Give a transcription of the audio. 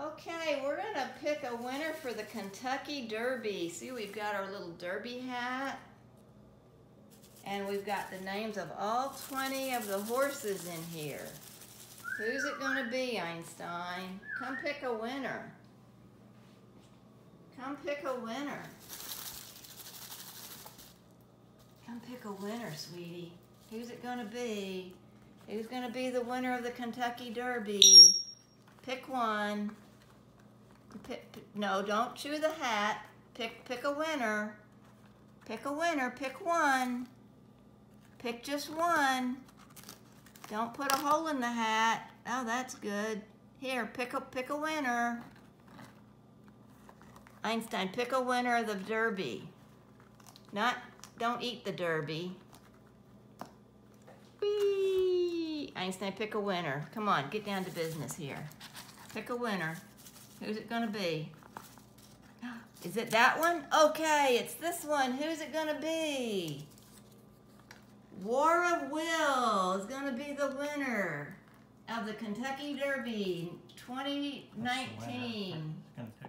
Okay, we're gonna pick a winner for the Kentucky Derby. See, we've got our little derby hat. And we've got the names of all 20 of the horses in here. Who's it gonna be, Einstein? Come pick a winner. Come pick a winner. Come pick a winner, sweetie. Who's it gonna be? Who's gonna be the winner of the Kentucky Derby? Pick one. Pick, pick- no, don't chew the hat. Pick pick a winner. Pick a winner. Pick one. Pick just one. Don't put a hole in the hat. Oh, that's good. Here, pick a pick a winner. Einstein, pick a winner of the Derby. Not, don't eat the Derby. Whee! Einstein, pick a winner. Come on, get down to business here. Pick a winner. Who's it gonna be? Is it that one? Okay, it's this one. Who's it gonna be? War of Will is gonna be the winner of the Kentucky Derby That's the winner. 2019. It's gonna